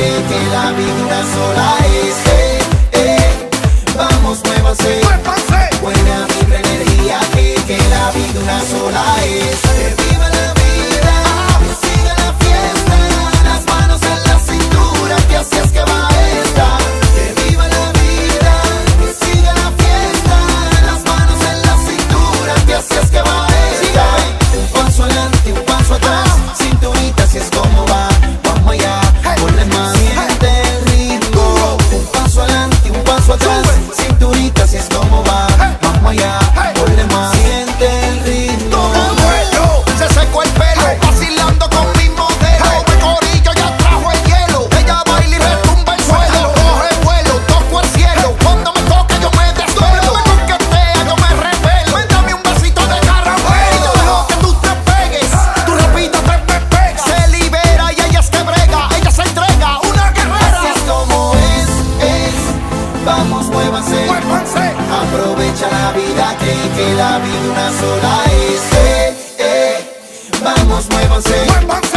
que la vida una sola vamos, muévanse, muévanse. Aprovecha la vida, cree que la vida una sola es. Eh, eh. Vamos, muévanse. muévanse.